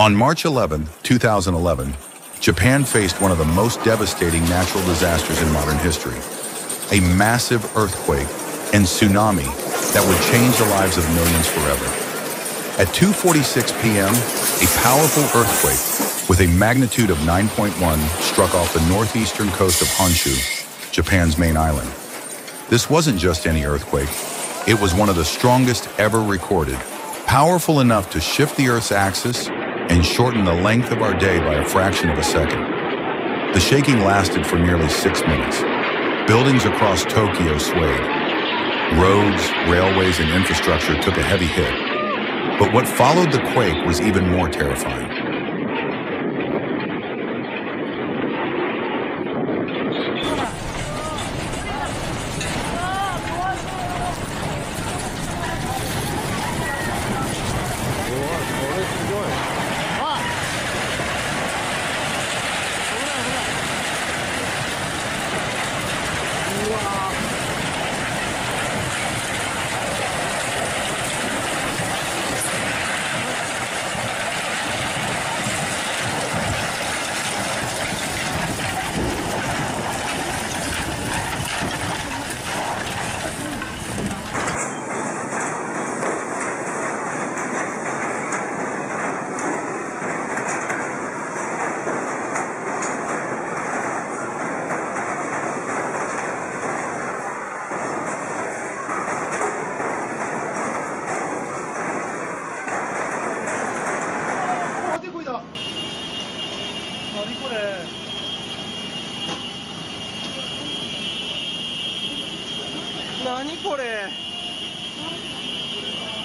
On March 11, 2011, Japan faced one of the most devastating natural disasters in modern history. A massive earthquake and tsunami that would change the lives of millions forever. At 2.46 p.m., a powerful earthquake with a magnitude of 9.1 struck off the northeastern coast of Honshu, Japan's main island. This wasn't just any earthquake. It was one of the strongest ever recorded, powerful enough to shift the Earth's axis and shorten the length of our day by a fraction of a second. The shaking lasted for nearly six minutes. Buildings across Tokyo swayed. Roads, railways, and infrastructure took a heavy hit. But what followed the quake was even more terrifying.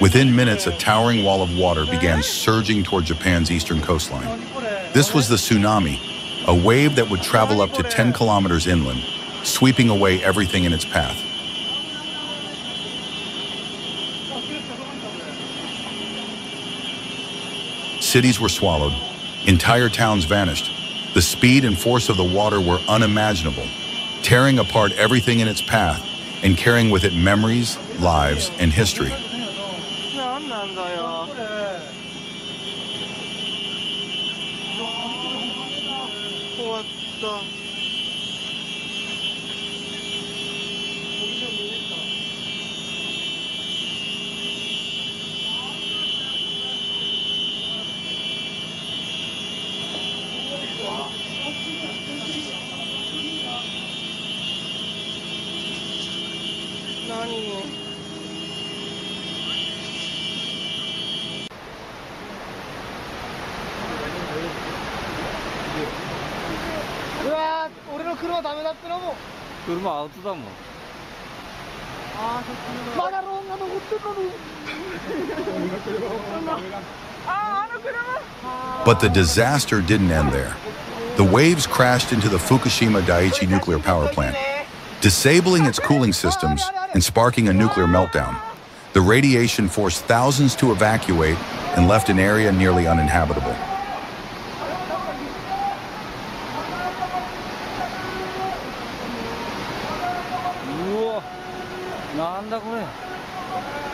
Within minutes, a towering wall of water began surging toward Japan's eastern coastline. This was the tsunami, a wave that would travel up to 10 kilometers inland, sweeping away everything in its path. Cities were swallowed, entire towns vanished. The speed and force of the water were unimaginable, tearing apart everything in its path and carrying with it memories, lives, and history. んだよ。終わった。何を？But the disaster didn't end there. The waves crashed into the Fukushima Daiichi nuclear power plant, disabling its cooling systems and sparking a nuclear meltdown. The radiation forced thousands to evacuate and left an area nearly uninhabitable. なんだこれ。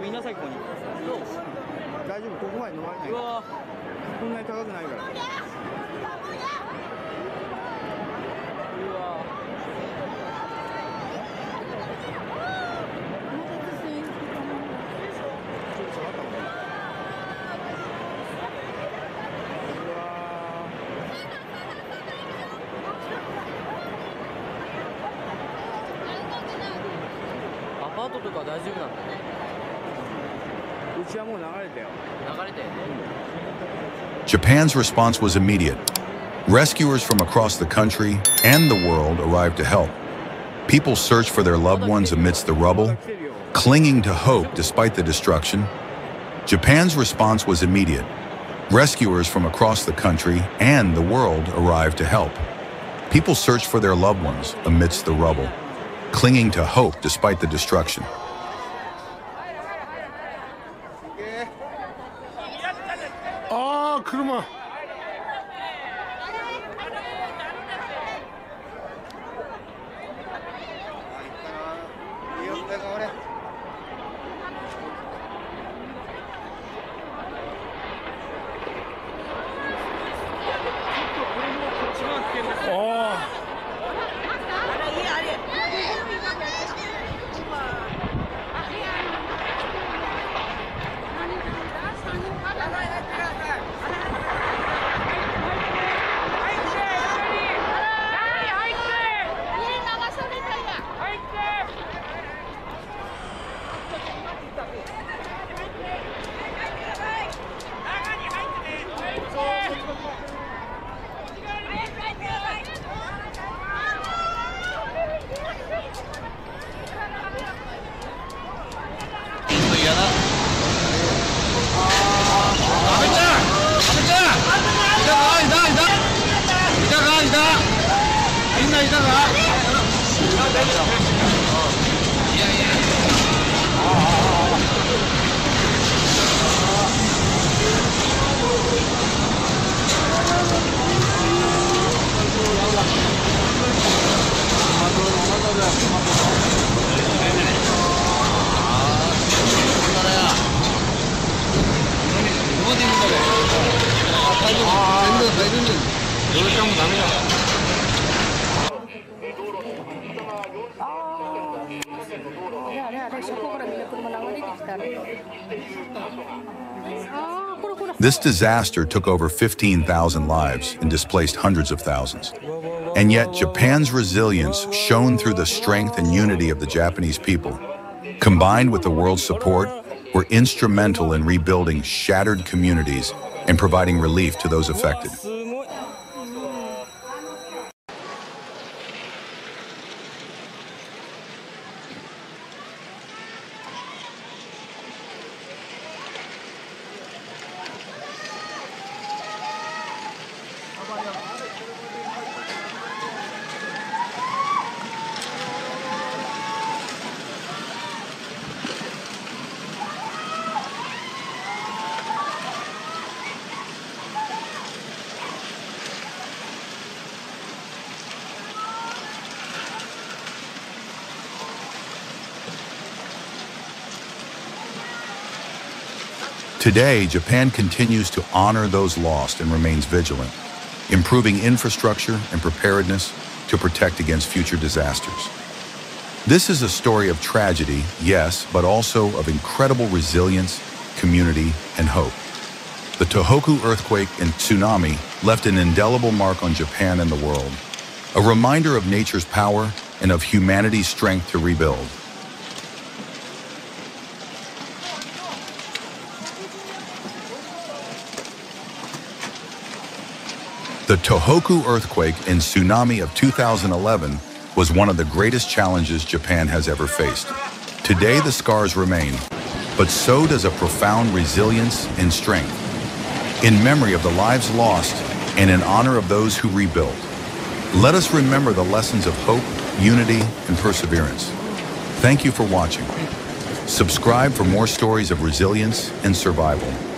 夫稲崎ここに大丈夫ここまで飲まれないうわ。こんなに高くないから アパートとか大丈夫なんだねーうちはもう流れたよ流れて Japan's response was immediate. Rescuers from across the country and the world arrived to help. People searched for their loved ones amidst the rubble, 来てるよ clinging to hope despite the destruction. Japan's response was immediate. Rescuers from across the country and the world arrived to help. People searched for their loved ones amidst the rubble, clinging to hope despite the destruction. Oh, come on. ねあれあれそこからみんな車流れてきたねああこれこれ This disaster took over 15,000 lives and displaced hundreds of thousands. And yet, Japan's resilience shone through the strength and unity of the Japanese people. Combined with the world's support, were instrumental in rebuilding shattered communities and providing relief to those affected. Today, Japan continues to honor those lost and remains vigilant, improving infrastructure and preparedness to protect against future disasters. This is a story of tragedy, yes, but also of incredible resilience, community, and hope. The Tohoku earthquake and tsunami left an indelible mark on Japan and the world, a reminder of nature's power and of humanity's strength to rebuild. The Tohoku earthquake and tsunami of 2011 was one of the greatest challenges Japan has ever faced. Today, the scars remain, but so does a profound resilience and strength. In memory of the lives lost and in honor of those who rebuilt, let us remember the lessons of hope, unity, and perseverance. Thank you for watching. Subscribe for more stories of resilience and survival.